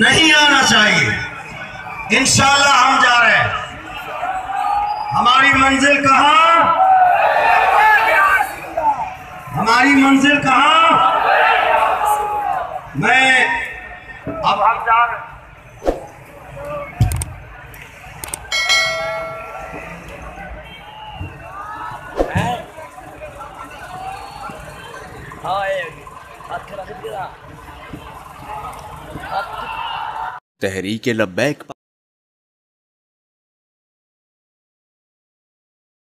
नहीं आना चाहिए। इंशाल्लाह हम जा रहे हैं। हमारी मंजिल कहाँ? हमारी मंजिल कहाँ? मैं अब हम जा रहे तहरीक लब्बैक